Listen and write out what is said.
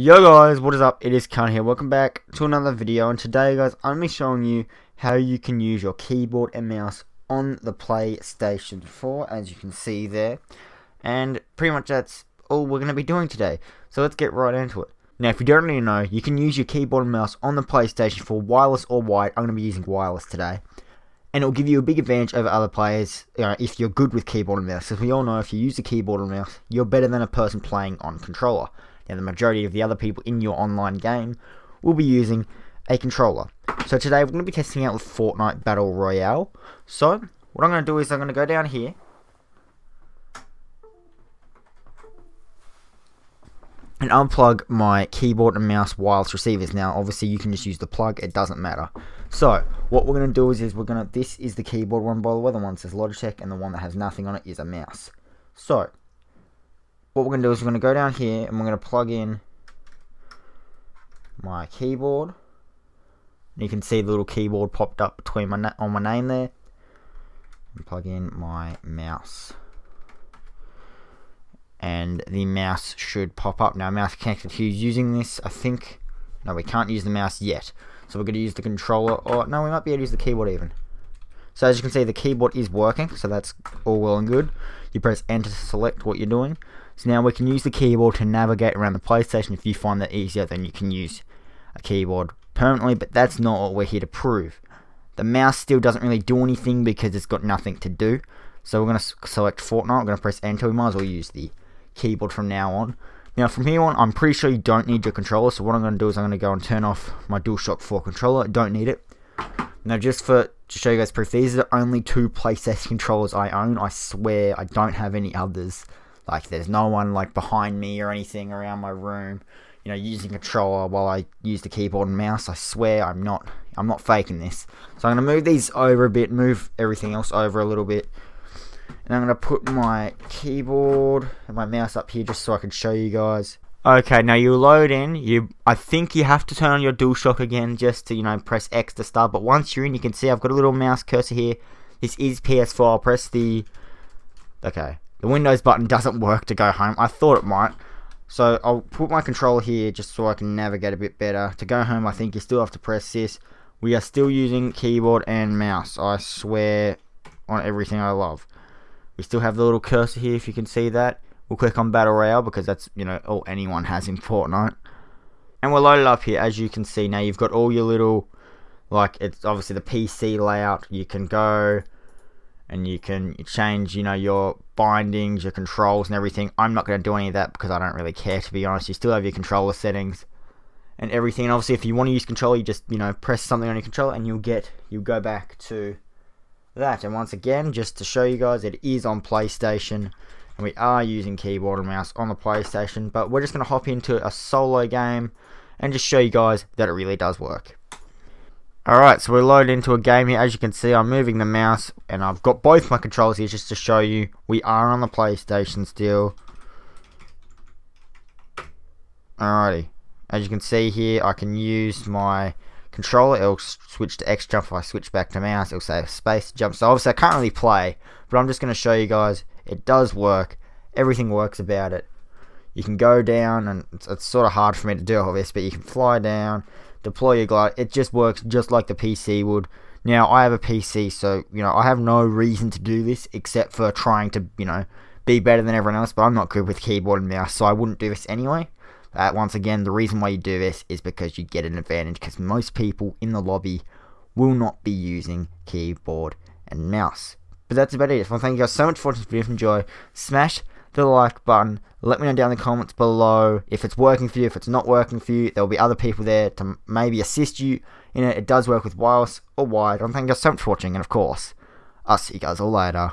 Yo guys, what is up? It is Cohen here. Welcome back to another video and today guys, I'm going to be showing you how you can use your keyboard and mouse on the PlayStation 4 as you can see there. And pretty much that's all we're going to be doing today. So let's get right into it. Now if you don't already know, you can use your keyboard and mouse on the PlayStation 4 wireless or wired. I'm going to be using wireless today. And it'll give you a big advantage over other players you know, if you're good with keyboard and mouse. As we all know, if you use a keyboard and mouse, you're better than a person playing on controller. Now, the majority of the other people in your online game will be using a controller. So today we're going to be testing out with Fortnite Battle Royale. So, what I'm going to do is I'm going to go down here. And unplug my keyboard and mouse wireless receivers. Now, obviously, you can just use the plug. It doesn't matter. So, what we're going to do is, is we're going to... This is the keyboard one, by the way. The one that says Logitech. And the one that has nothing on it is a mouse. So, what we're going to do is we're going to go down here and we're going to plug in my keyboard. And you can see the little keyboard popped up between my on my name there. And plug in my mouse. And the mouse should pop up. Now, mouse connected to using this, I think. No, we can't use the mouse yet. So we're going to use the controller. Or, no, we might be able to use the keyboard even. So as you can see, the keyboard is working. So that's all well and good. You press enter to select what you're doing. So now we can use the keyboard to navigate around the PlayStation if you find that easier then you can use a keyboard permanently but that's not what we're here to prove. The mouse still doesn't really do anything because it's got nothing to do. So we're going to select Fortnite, I'm going to press enter, we might as well use the keyboard from now on. Now from here on, I'm pretty sure you don't need your controller, so what I'm going to do is I'm going to go and turn off my DualShock 4 controller, I don't need it. Now just for to show you guys proof, these are the only two PlayStation controllers I own, I swear I don't have any others. Like there's no one like behind me or anything around my room, you know, using a controller while I use the keyboard and mouse. I swear I'm not I'm not faking this. So I'm gonna move these over a bit, move everything else over a little bit. And I'm gonna put my keyboard and my mouse up here just so I can show you guys. Okay, now you load in, you I think you have to turn on your DualShock again just to, you know, press X to start. But once you're in, you can see I've got a little mouse cursor here. This is PS4. I'll press the Okay. The Windows button doesn't work to go home. I thought it might. So I'll put my controller here just so I can navigate a bit better. To go home, I think you still have to press this. We are still using keyboard and mouse. I swear on everything I love. We still have the little cursor here if you can see that. We'll click on Battle Royale because that's, you know, all anyone has in Fortnite. And we're loaded up here as you can see. Now you've got all your little, like it's obviously the PC layout. You can go and you can change, you know, your bindings, your controls and everything. I'm not going to do any of that because I don't really care to be honest. You still have your controller settings and everything. And obviously if you want to use controller, you just, you know, press something on your controller and you'll get, you'll go back to that. And once again, just to show you guys, it is on PlayStation and we are using keyboard and mouse on the PlayStation. But we're just going to hop into a solo game and just show you guys that it really does work. Alright, so we're loaded into a game here. As you can see, I'm moving the mouse, and I've got both my controls here just to show you. We are on the PlayStation still. Alrighty. As you can see here, I can use my controller. It'll switch to X jump if I switch back to mouse. It'll say space jump. So obviously I can't really play, but I'm just going to show you guys. It does work. Everything works about it. You can go down, and it's, it's sort of hard for me to do all this, but you can fly down deploy your glide. It just works just like the PC would. Now, I have a PC, so, you know, I have no reason to do this except for trying to, you know, be better than everyone else, but I'm not good with keyboard and mouse, so I wouldn't do this anyway. Uh, once again, the reason why you do this is because you get an advantage, because most people in the lobby will not be using keyboard and mouse. But that's about it. Well, thank you guys so much for watching this video. Enjoy, smash the like button. Let me know down in the comments below if it's working for you, if it's not working for you. There will be other people there to maybe assist you in it. It does work with wireless or wired. I'm thank you guys so much for watching, and of course, I'll see you guys all later.